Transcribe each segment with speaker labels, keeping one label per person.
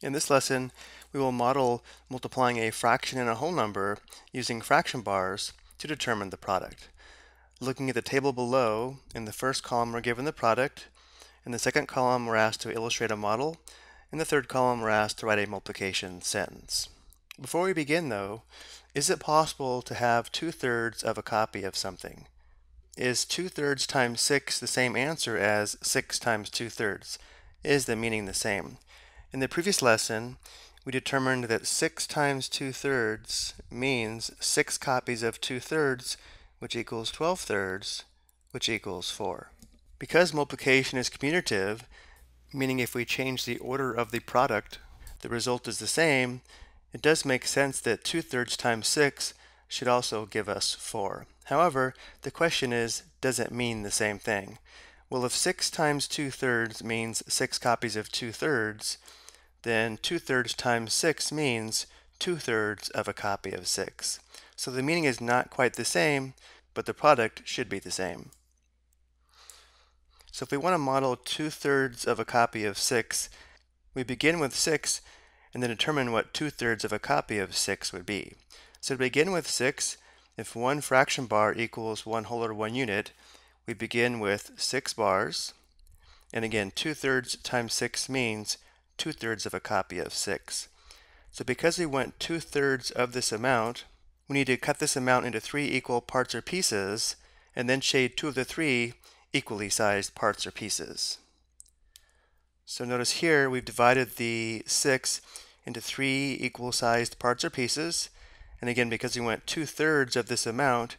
Speaker 1: In this lesson, we will model multiplying a fraction and a whole number using fraction bars to determine the product. Looking at the table below, in the first column we're given the product, in the second column we're asked to illustrate a model, in the third column we're asked to write a multiplication sentence. Before we begin though, is it possible to have two-thirds of a copy of something? Is two-thirds times six the same answer as six times two-thirds? Is the meaning the same? In the previous lesson, we determined that 6 times 2 thirds means 6 copies of 2 thirds, which equals 12 thirds, which equals 4. Because multiplication is commutative, meaning if we change the order of the product, the result is the same, it does make sense that 2 thirds times 6 should also give us 4. However, the question is, does it mean the same thing? Well, if 6 times 2 thirds means 6 copies of 2 thirds, then 2 thirds times 6 means 2 thirds of a copy of 6. So the meaning is not quite the same, but the product should be the same. So if we want to model 2 thirds of a copy of 6, we begin with 6 and then determine what 2 thirds of a copy of 6 would be. So to begin with 6, if one fraction bar equals one whole or one unit, we begin with 6 bars. And again, 2 thirds times 6 means two-thirds of a copy of 6. So because we want two-thirds of this amount, we need to cut this amount into three equal parts or pieces, and then shade two of the three equally sized parts or pieces. So notice here we've divided the 6 into three equal sized parts or pieces, and again because we want two-thirds of this amount,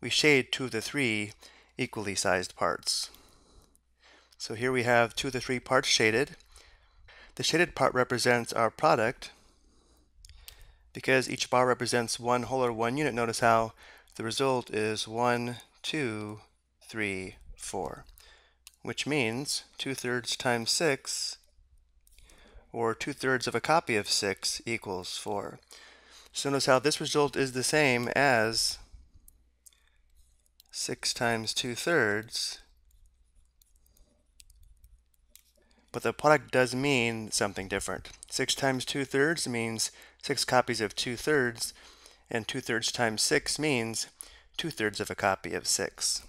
Speaker 1: we shade two of the three equally sized parts. So here we have two of the three parts shaded, the shaded part represents our product because each bar represents one whole or one unit. Notice how the result is one, two, three, four, which means two thirds times six or two thirds of a copy of six equals four. So notice how this result is the same as 6 times 2 thirds but the product does mean something different. 6 times 2 thirds means 6 copies of 2 thirds, and 2 thirds times 6 means 2 thirds of a copy of 6.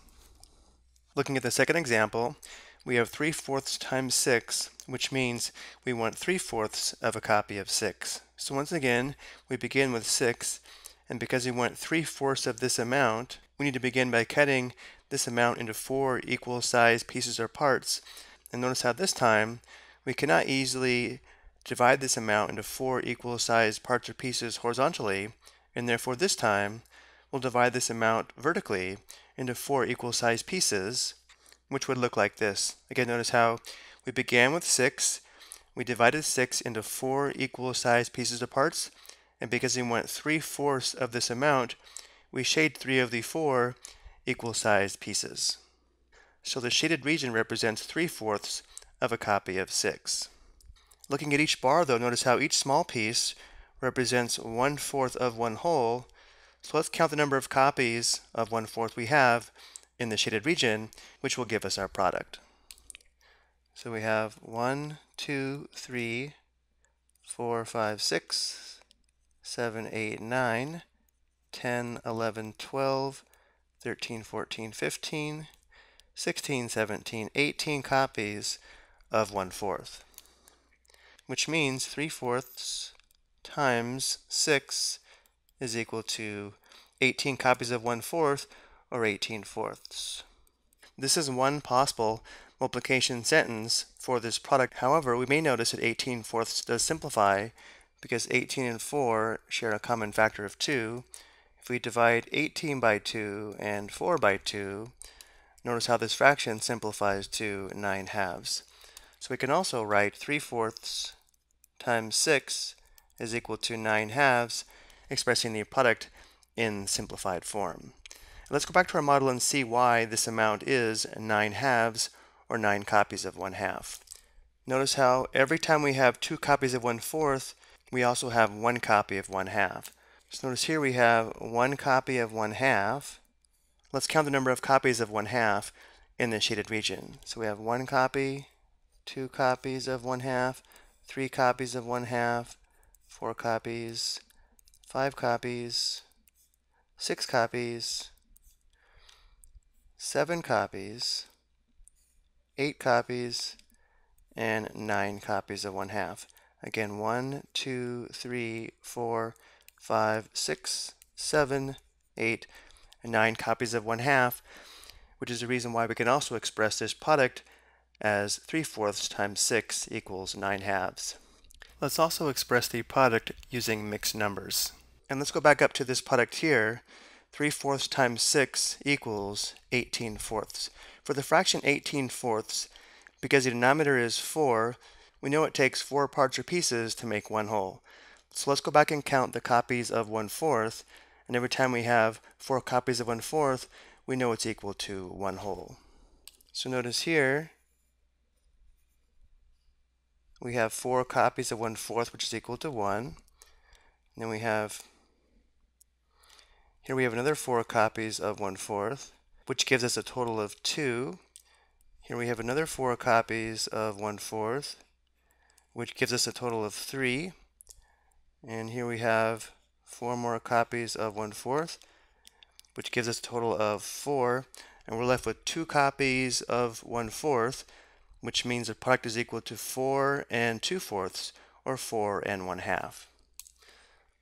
Speaker 1: Looking at the second example, we have 3 fourths times 6, which means we want 3 fourths of a copy of 6. So once again, we begin with 6, and because we want 3 fourths of this amount, we need to begin by cutting this amount into four equal sized pieces or parts and notice how this time we cannot easily divide this amount into four equal sized parts or pieces horizontally, and therefore this time we'll divide this amount vertically into four equal sized pieces, which would look like this. Again, notice how we began with six, we divided six into four equal sized pieces of parts, and because we want three fourths of this amount, we shade three of the four equal sized pieces so the shaded region represents 3 fourths of a copy of 6. Looking at each bar though, notice how each small piece represents 1 fourth of one whole, so let's count the number of copies of 1 fourth we have in the shaded region, which will give us our product. So we have 1, 2, 3, 4, 5, 6, 7, 8, 9, 10, 11, 12, 13, 14, 15, 16, 17, 18 copies of 1 fourth, which means 3 fourths times 6 is equal to 18 copies of 1 fourth, or 18 fourths. This is one possible multiplication sentence for this product. However, we may notice that 18 fourths does simplify because 18 and 4 share a common factor of 2. If we divide 18 by 2 and 4 by 2, Notice how this fraction simplifies to 9 halves. So we can also write 3 fourths times 6 is equal to 9 halves, expressing the product in simplified form. Let's go back to our model and see why this amount is 9 halves, or 9 copies of 1 half. Notice how every time we have two copies of 1 fourth, we also have one copy of 1 half. So notice here we have one copy of 1 half, let's count the number of copies of one half in the shaded region. So we have one copy, two copies of one half, three copies of one half, four copies, five copies, six copies, seven copies, eight copies, and nine copies of one half. Again, one, two, three, four, five, six, seven, eight and 9 copies of 1 half, which is the reason why we can also express this product as 3 fourths times 6 equals 9 halves. Let's also express the product using mixed numbers. And let's go back up to this product here. 3 fourths times 6 equals 18 fourths. For the fraction 18 fourths, because the denominator is 4, we know it takes 4 parts or pieces to make one whole. So let's go back and count the copies of 1 fourth and every time we have four copies of one fourth, we know it's equal to one whole. So notice here, we have four copies of one fourth, which is equal to one. And then we have, here we have another four copies of one fourth, which gives us a total of two. Here we have another four copies of one fourth, which gives us a total of three. And here we have four more copies of one fourth, which gives us a total of four, and we're left with two copies of one fourth, which means the product is equal to four and two fourths, or four and one half.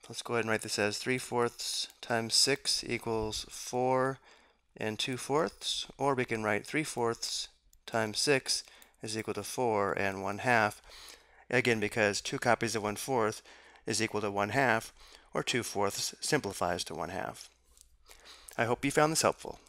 Speaker 1: Let's go ahead and write this as three fourths times six equals four and two fourths, or we can write three fourths times six is equal to four and one half, again because two copies of one fourth is equal to one half, or 2 fourths simplifies to 1 half. I hope you found this helpful.